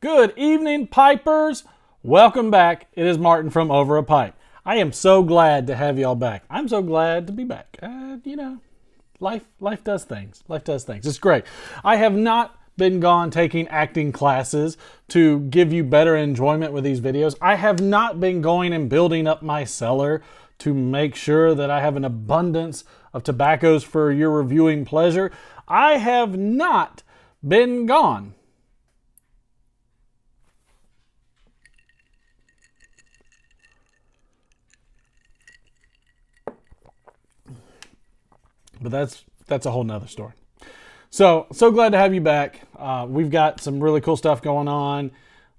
Good evening, pipers. Welcome back. It is Martin from Over a Pipe. I am so glad to have y'all back. I'm so glad to be back. Uh, you know, life life does things. Life does things. It's great. I have not been gone taking acting classes to give you better enjoyment with these videos. I have not been going and building up my cellar to make sure that I have an abundance of tobaccos for your reviewing pleasure. I have not been gone. But that's that's a whole nother story. So so glad to have you back. Uh, we've got some really cool stuff going on.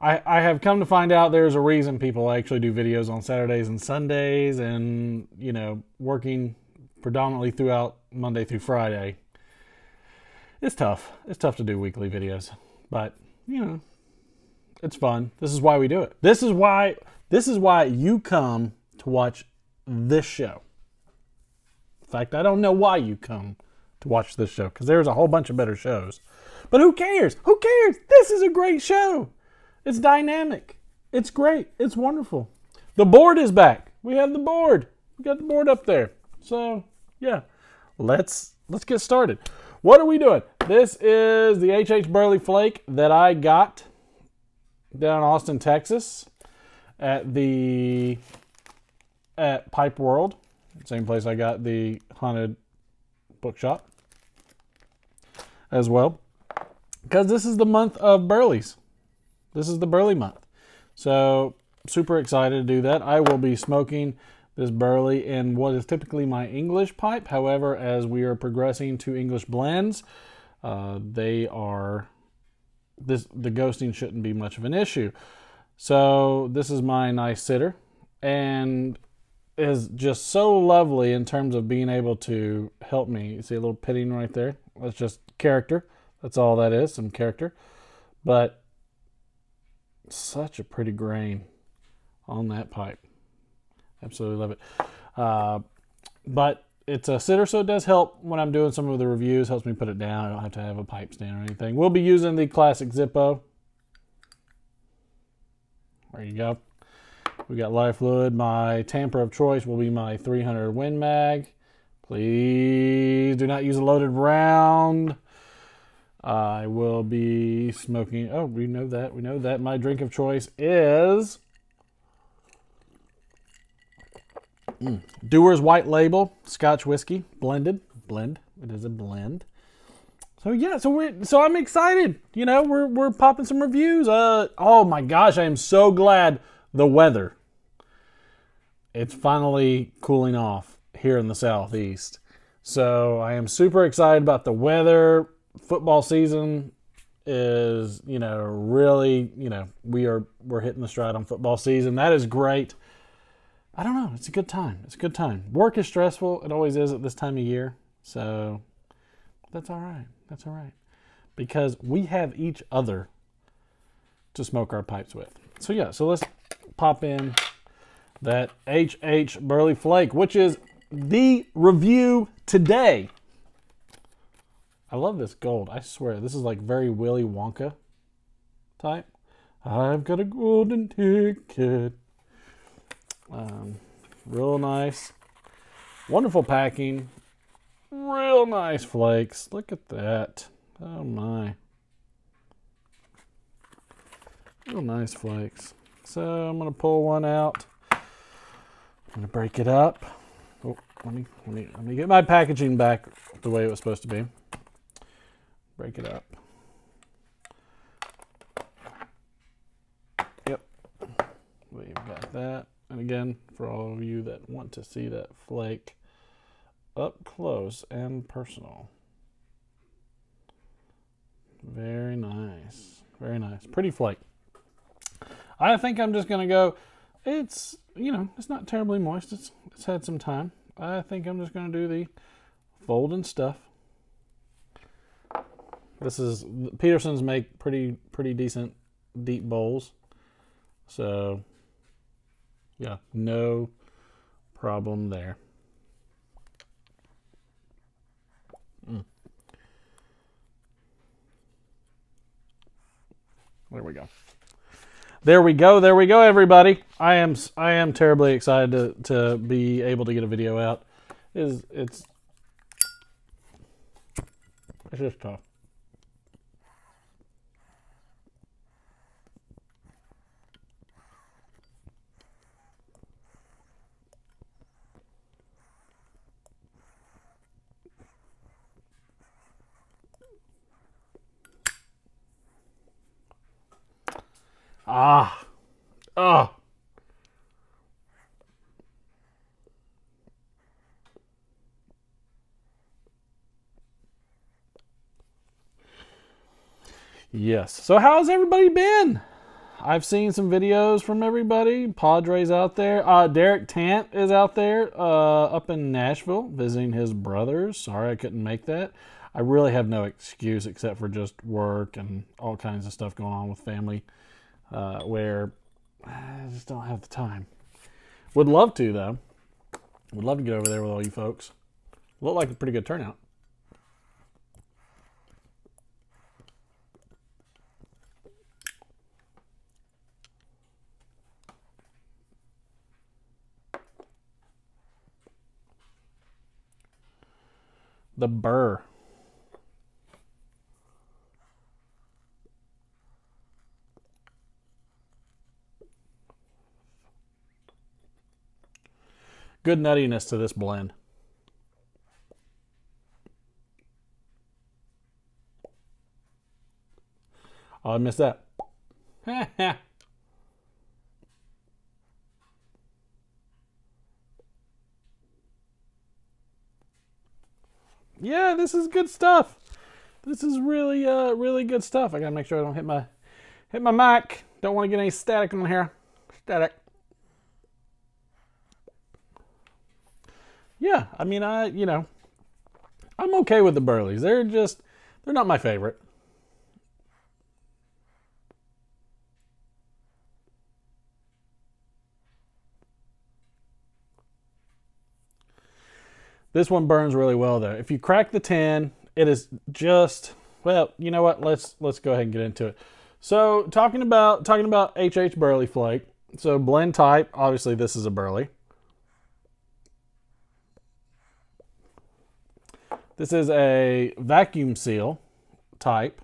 I, I have come to find out there's a reason people actually do videos on Saturdays and Sundays, and you know working predominantly throughout Monday through Friday. It's tough. It's tough to do weekly videos, but you know, it's fun. This is why we do it. This is why this is why you come to watch this show. Fact, I don't know why you come to watch this show because there's a whole bunch of better shows. But who cares? Who cares? This is a great show. It's dynamic. It's great. It's wonderful. The board is back. We have the board. We got the board up there. So yeah, let's let's get started. What are we doing? This is the HH Burley Flake that I got down in Austin, Texas, at the at Pipe World, same place I got the haunted bookshop as well, because this is the month of Burleys. This is the Burley month, so super excited to do that. I will be smoking this burley in what is typically my English pipe. However, as we are progressing to English blends, uh, they are this the ghosting shouldn't be much of an issue. So this is my nice sitter and is just so lovely in terms of being able to help me. You see a little pitting right there? That's just character. That's all that is, some character. But such a pretty grain on that pipe. Absolutely love it. Uh, but it's a sitter, so it does help when I'm doing some of the reviews. Helps me put it down. I don't have to have a pipe stand or anything. We'll be using the classic Zippo. There you go. We got live fluid. My tamper of choice will be my 300 Win Mag. Please do not use a loaded round. I will be smoking. Oh, we know that. We know that. My drink of choice is mm, Dewar's White Label Scotch Whiskey blended. Blend. It is a blend. So yeah, so we're so I'm excited. You know, we're we're popping some reviews. Uh oh my gosh, I am so glad the weather. It's finally cooling off here in the southeast. So I am super excited about the weather. Football season is, you know, really, you know, we are we're hitting the stride on football season. That is great. I don't know, it's a good time. It's a good time. Work is stressful. It always is at this time of year. So that's all right. That's all right. Because we have each other to smoke our pipes with. So yeah, so let's pop in that HH Burley Flake, which is the review today. I love this gold. I swear, this is like very Willy Wonka type. I've got a golden ticket. Um, real nice. Wonderful packing. Real nice flakes. Look at that. Oh my. Real nice flakes. So I'm gonna pull one out. I'm gonna break it up. Oh, let me let me let me get my packaging back the way it was supposed to be. Break it up. Yep. We've got that. And again, for all of you that want to see that flake up close and personal. Very nice. Very nice. Pretty flake. I think I'm just going to go, it's, you know, it's not terribly moist. It's, it's had some time. I think I'm just going to do the folding stuff. This is, Peterson's make pretty, pretty decent deep bowls. So, yeah, no problem there. Hmm. There we go. There we go. There we go, everybody. I am I am terribly excited to, to be able to get a video out. Is it's it's just tough. Ah. Ah. Yes. So how's everybody been? I've seen some videos from everybody. Padres out there. Uh, Derek Tant is out there uh, up in Nashville visiting his brothers. Sorry I couldn't make that. I really have no excuse except for just work and all kinds of stuff going on with family uh, where I just don't have the time. Would love to, though. Would love to get over there with all you folks. Look like a pretty good turnout. The burr. Good nuttiness to this blend. Oh, I missed that. yeah, this is good stuff. This is really, uh, really good stuff. I gotta make sure I don't hit my, hit my mic. Don't want to get any static on here. Static. Yeah, I mean, I, you know, I'm okay with the Burleys. They're just, they're not my favorite. This one burns really well though. If you crack the tin, it is just well, you know what? Let's let's go ahead and get into it. So talking about talking about HH Burley Flake. So blend type, obviously this is a Burley. This is a vacuum seal type,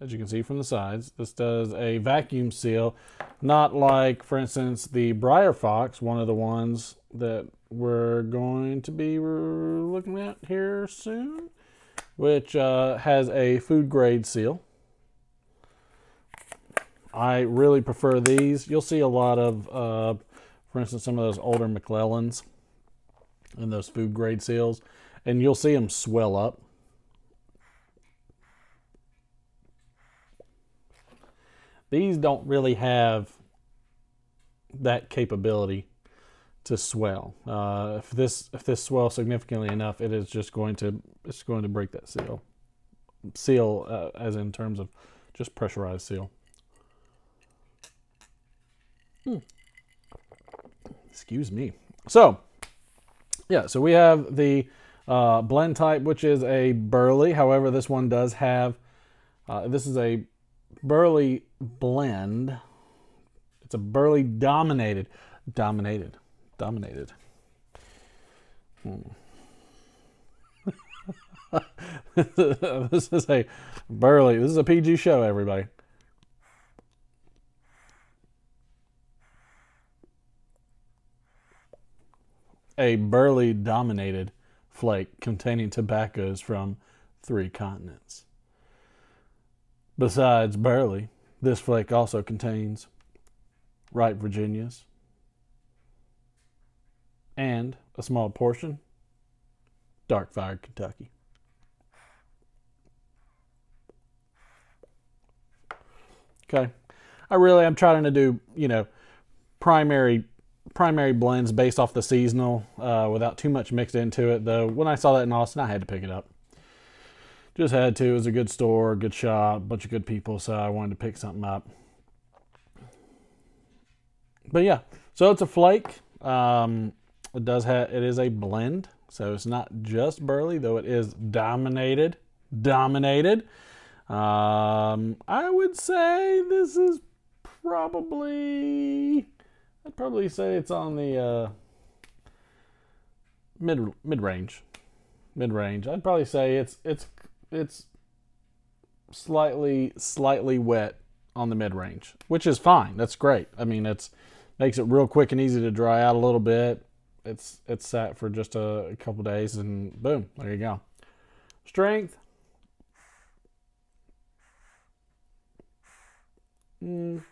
as you can see from the sides. This does a vacuum seal, not like, for instance, the Briar Fox, one of the ones that we're going to be looking at here soon, which uh, has a food grade seal. I really prefer these. You'll see a lot of, uh, for instance, some of those older McClellands and those food grade seals, and you'll see them swell up. These don't really have that capability to swell. Uh, if this if this swells significantly enough, it is just going to it's going to break that seal. Seal uh, as in terms of just pressurized seal. Hmm. Excuse me. So yeah, so we have the uh, blend type, which is a burley. However, this one does have uh, this is a burley blend. It's a burley dominated dominated dominated. Hmm. this is a burly. This is a PG show, everybody. A burley dominated flake containing tobaccos from three continents. Besides burley, this flake also contains ripe Virginias, and a small portion dark fired Kentucky. Okay. I really am trying to do, you know, primary primary blends based off the seasonal uh, without too much mixed into it. Though when I saw that in Austin, I had to pick it up. Just had to. It was a good store, good shop, bunch of good people, so I wanted to pick something up. But yeah, so it's a flake. Um, it does have it is a blend, so it's not just burley, though it is dominated. Dominated. Um, I would say this is probably. I'd probably say it's on the uh, mid mid range, mid range. I'd probably say it's it's it's slightly slightly wet on the mid range, which is fine. That's great. I mean, it's makes it real quick and easy to dry out a little bit. It's it's sat for just a, a couple days and boom, there you go. Strength. Mm,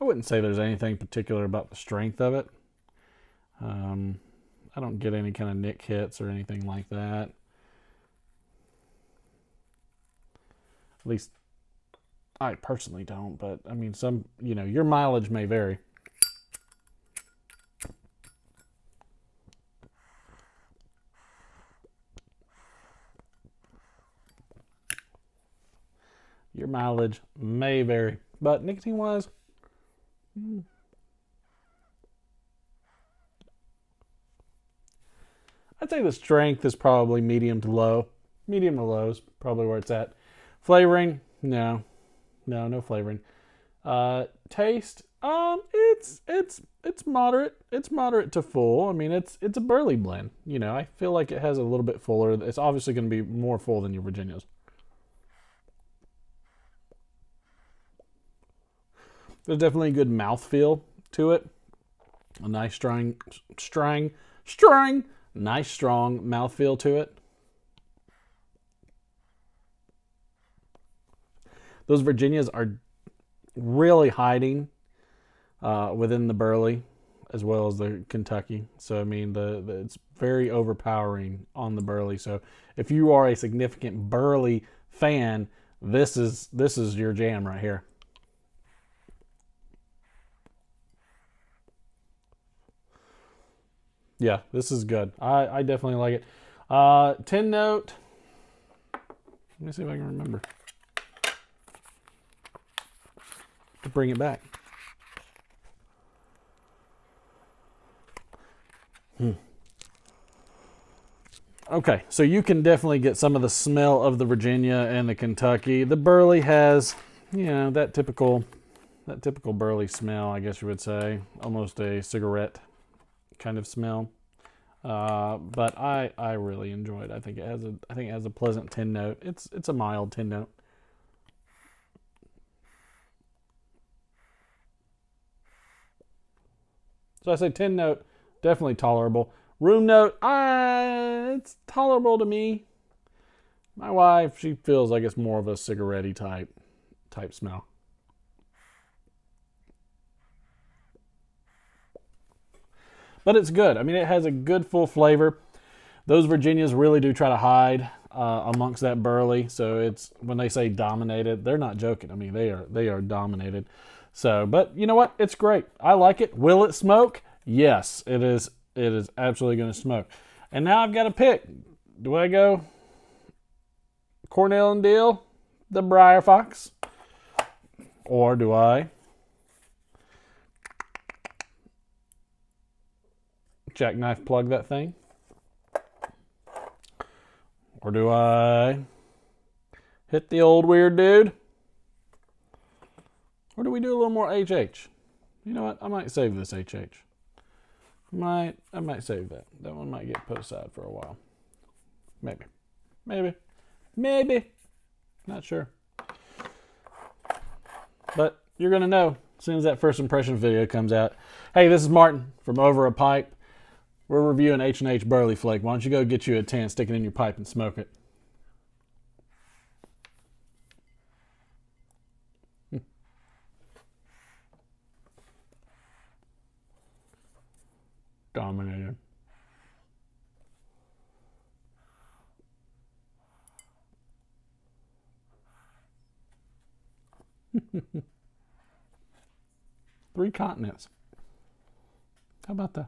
I wouldn't say there's anything particular about the strength of it. Um, I don't get any kind of nick hits or anything like that. At least I personally don't, but I mean, some, you know, your mileage may vary. Your mileage may vary, but nicotine wise, hmm. I'd say the strength is probably medium to low. Medium to low is probably where it's at. Flavoring, no, no, no flavoring. Uh, taste, um, it's it's it's moderate. It's moderate to full. I mean, it's it's a burley blend. You know, I feel like it has a little bit fuller. It's obviously going to be more full than your Virginias. There's definitely a good mouth feel to it. A nice strong, strong, strong, nice strong mouth feel to it. Those Virginias are really hiding uh, within the Burley as well as the Kentucky. So I mean, the, the, it's very overpowering on the Burley. So if you are a significant Burley fan, this is this is your jam right here. Yeah, this is good. I, I definitely like it. Uh, tin note. Let me see if I can remember. to bring it back. Hmm. Okay, so you can definitely get some of the smell of the Virginia and the Kentucky. The Burley has, you know, that typical, that typical Burley smell, I guess you would say, almost a cigarette kind of smell. Uh, but I, I really enjoy it. I think it has a, I think it has a pleasant tin note. It's, it's a mild tin note. So I say tin note, definitely tolerable. Room note, uh, it's tolerable to me. My wife, she feels like it's more of a cigarette type type smell. But it's good. I mean, it has a good full flavor. Those Virginias really do try to hide uh, amongst that burley. So it's when they say dominated, they're not joking. I mean, they are they are dominated. So, but you know what? It's great. I like it. Will it smoke? Yes, it is. It is absolutely going to smoke. And now I've got to pick. Do I go Cornell and Diehl, the Briar Fox, or do I jackknife plug that thing? Or do I hit the old weird dude? Or do we do a little more HH? You know what? I might save this HH. Might I might save that. That one might get put aside for a while. Maybe. Maybe. Maybe. Not sure. But you're gonna know as soon as that first impression video comes out. Hey, this is Martin from Over a Pipe. We're reviewing H&H Burley Flake. Why don't you go get you a 10, stick it in your pipe, and smoke it. Hmm. dominated. Three continents. How about that?